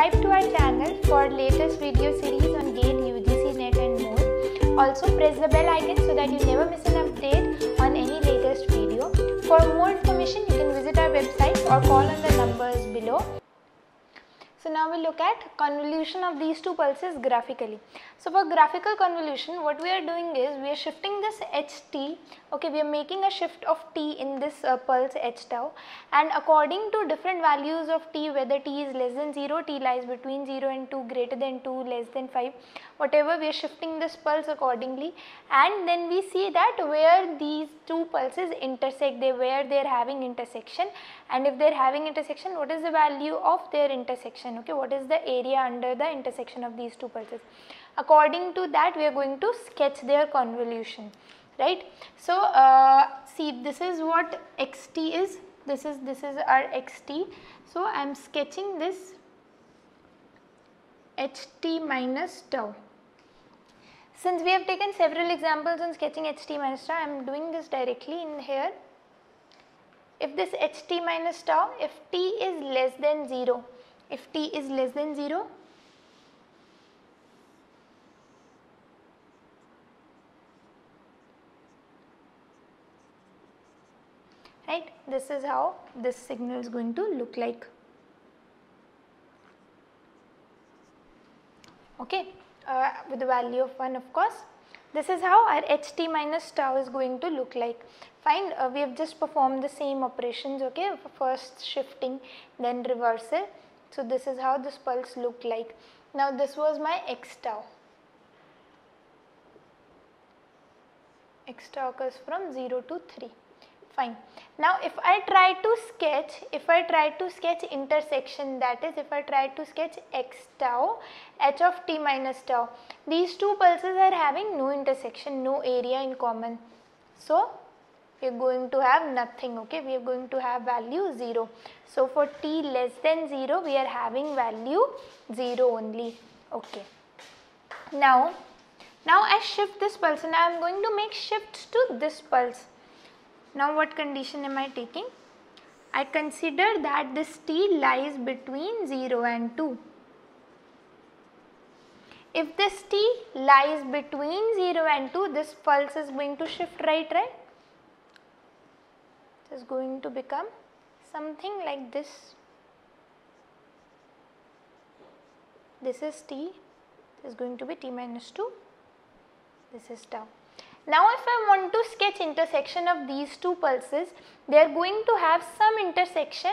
subscribe to our channel for latest video series on GATE, UGC, NET and more. Also press the bell icon so that you never miss an update on any latest video. For more information you can visit our website or call on. So now we look at convolution of these two pulses graphically. So for graphical convolution what we are doing is we are shifting this ht okay we are making a shift of t in this uh, pulse h tau and according to different values of t whether t is less than 0 t lies between 0 and 2 greater than 2 less than 5 whatever we are shifting this pulse accordingly. And then we see that where these two pulses intersect they where they are having intersection. And if they are having intersection what is the value of their intersection okay? What is the area under the intersection of these two pulses? According to that we are going to sketch their convolution right? So uh, see this is what xt is. This is this is our xt so i am sketching this ht minus tau. Since we have taken several examples on sketching ht minus tau i am doing this directly in here. If this ht minus tau if t is less than 0 if t is less than 0 right? This is how this signal is going to look like. Okay uh, with the value of 1 of course. This is how our ht minus tau is going to look like. Fine uh, we have just performed the same operations okay first shifting then reversal so this is how this pulse looked like now this was my x tau x tau occurs from 0 to 3 fine. Now if I try to sketch, if I try to sketch intersection that is if I try to sketch x tau h of t minus tau, these two pulses are having no intersection, no area in common. So we are going to have nothing okay, we are going to have value 0. So for t less than 0 we are having value 0 only okay. Now, now I shift this pulse and I am going to make shifts to this pulse now what condition am I taking? I consider that this t lies between 0 and 2. If this t lies between 0 and 2, this pulse is going to shift right, right? Is going to become something like this. This is t, is going to be t minus 2, this is tau. Now if I want to sketch intersection of these two pulses, they are going to have some intersection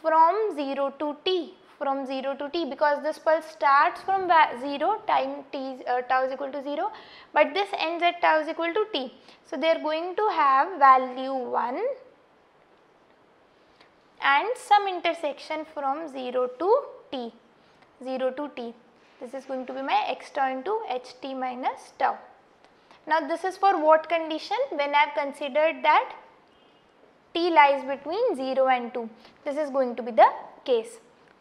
from 0 to t from 0 to t because this pulse starts from 0 time t uh, tau is equal to 0 but this ends at tau is equal to t. So they are going to have value 1 and some intersection from 0 to t 0 to t. This is going to be my x tau into ht minus tau. Now this is for what condition? When I have considered that t lies between 0 and 2. This is going to be the case.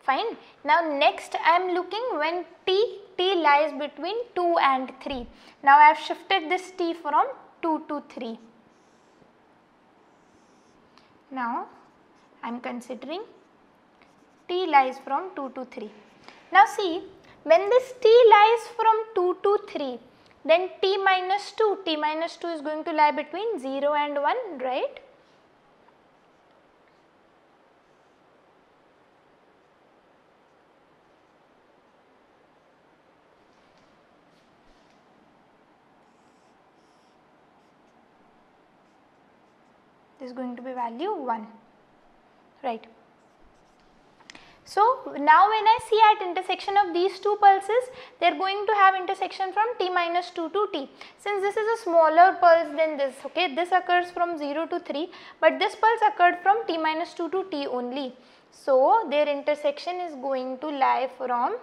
Fine. Now next I am looking when t, t lies between 2 and 3. Now I have shifted this t from 2 to 3. Now I am considering t lies from 2 to 3. Now see when this t lies from 2 to 3 then t minus 2, t minus 2 is going to lie between 0 and 1, right? This is going to be value 1, right? So now when I see at intersection of these two pulses, they are going to have intersection from t minus 2 to t. Since this is a smaller pulse than this, okay, this occurs from 0 to 3, but this pulse occurred from t minus 2 to t only. So their intersection is going to lie from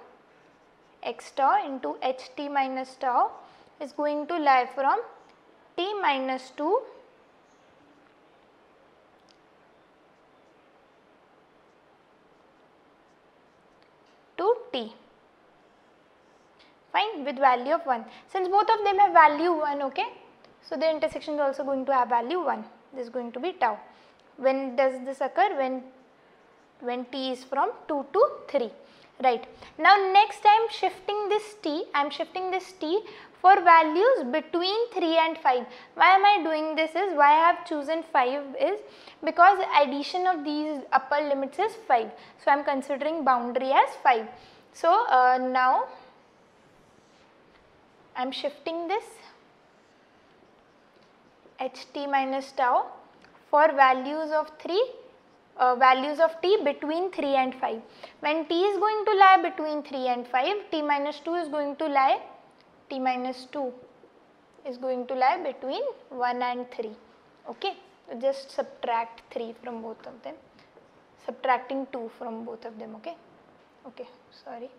x tau into ht minus tau is going to lie from t minus 2 to t. Fine with value of 1 since both of them have value 1 okay so the intersection is also going to have value 1 this is going to be tau. When does this occur? When when t is from 2 to 3 right? Now next I am shifting this t I am shifting this t for values between 3 and 5 why am I doing this is why I have chosen 5 is because addition of these upper limits is 5 so I am considering boundary as 5 so uh, now I am shifting this ht minus tau for values of 3 uh, values of t between 3 and 5. When t is going to lie between 3 and 5, t minus 2 is going to lie, t minus 2 is going to lie between 1 and 3. Okay, just subtract 3 from both of them, subtracting 2 from both of them. Okay, okay, sorry.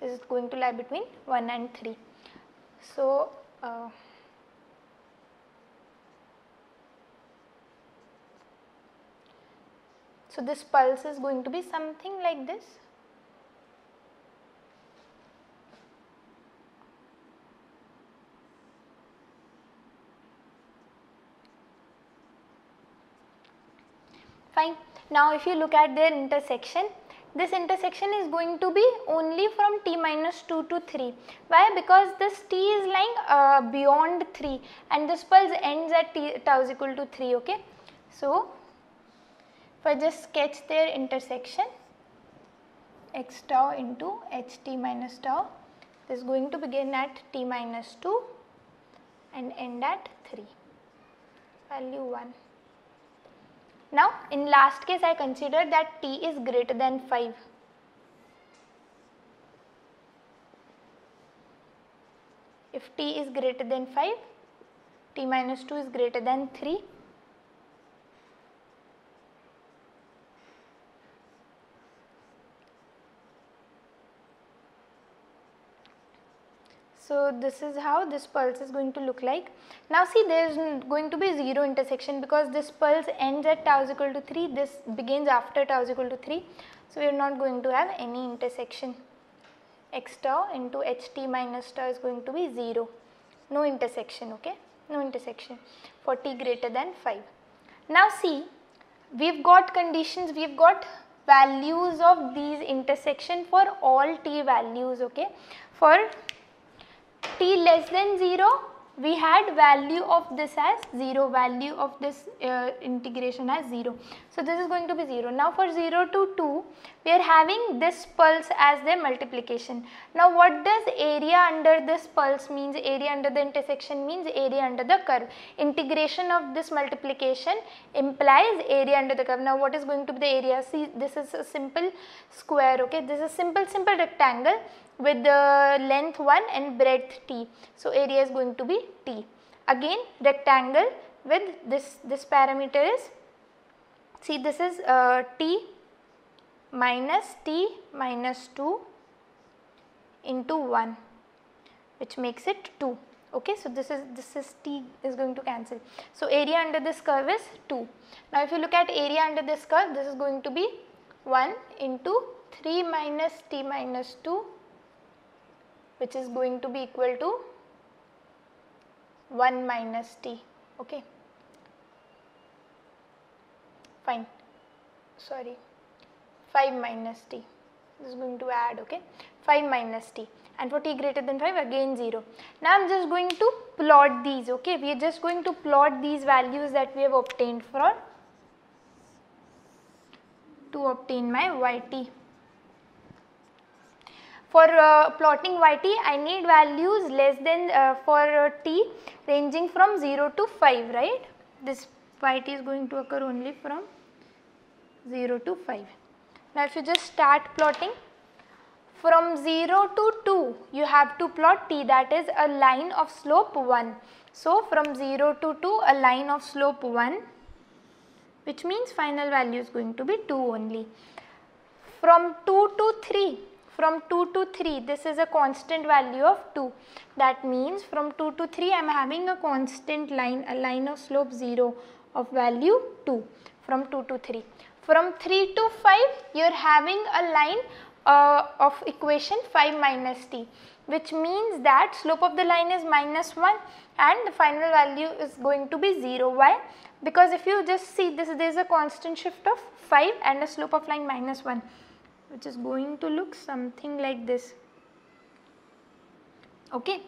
This is going to lie between 1 and 3. So, uh, So this pulse is going to be something like this. Fine. Now if you look at their intersection, this intersection is going to be only from t minus 2 to 3. Why? Because this t is lying uh, beyond 3 and this pulse ends at t tau is equal to 3. Okay. So, if I just sketch their intersection x tau into ht minus tau this is going to begin at t minus 2 and end at 3 value 1. Now in last case I consider that t is greater than 5. If t is greater than 5, t minus 2 is greater than 3 So this is how this pulse is going to look like. Now see there is going to be 0 intersection because this pulse ends at tau is equal to 3, this begins after tau is equal to 3. So we are not going to have any intersection. x tau into ht minus tau is going to be 0, no intersection okay, no intersection for t greater than 5. Now see we have got conditions, we have got values of these intersection for all t values okay. For t less than 0 we had value of this as 0 value of this uh, integration as 0. So, this is going to be 0. Now, for 0 to 2 we are having this pulse as their multiplication. Now, what does area under this pulse means area under the intersection means area under the curve. Integration of this multiplication implies area under the curve. Now, what is going to be the area? See this is a simple square okay this is simple simple rectangle with the length 1 and breadth t. So, area is going to be t. Again rectangle with this, this parameter is, see this is uh, t minus t minus 2 into 1 which makes it 2 okay so this is this is t is going to cancel so area under this curve is 2 now if you look at area under this curve this is going to be 1 into 3 minus t minus 2 which is going to be equal to 1 minus t okay? Fine. Sorry. 5 minus t. This is going to add okay? 5 minus t. And for t greater than 5 again 0 now i'm just going to plot these okay? We are just going to plot these values that we have obtained for to obtain my yt for uh, plotting yt I need values less than uh, for uh, t ranging from 0 to 5 right. This yt is going to occur only from 0 to 5. Now if you just start plotting from 0 to 2 you have to plot t that is a line of slope 1. So from 0 to 2 a line of slope 1 which means final value is going to be 2 only. From 2 to 3 from 2 to 3 this is a constant value of 2 that means from 2 to 3 I am having a constant line a line of slope 0 of value 2 from 2 to 3. From 3 to 5 you are having a line uh, of equation 5 minus t which means that slope of the line is minus 1 and the final value is going to be 0. Why? Because if you just see this there is a constant shift of 5 and a slope of line minus 1 which is going to look something like this. Okay,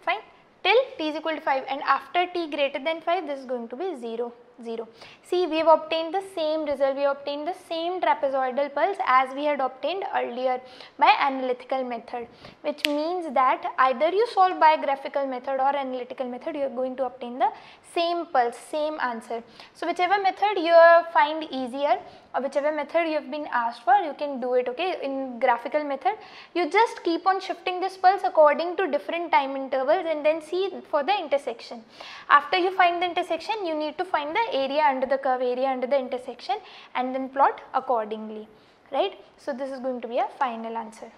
fine till t is equal to 5 and after t greater than 5 this is going to be 0. 0. See we have obtained the same result, we have obtained the same trapezoidal pulse as we had obtained earlier by analytical method which means that either you solve by graphical method or analytical method you are going to obtain the same pulse, same answer. So whichever method you find easier or whichever method you have been asked for you can do it okay in graphical method you just keep on shifting this pulse according to different time intervals and then see for the intersection. After you find the intersection you need to find the area under the curve area under the intersection and then plot accordingly right. So, this is going to be a final answer.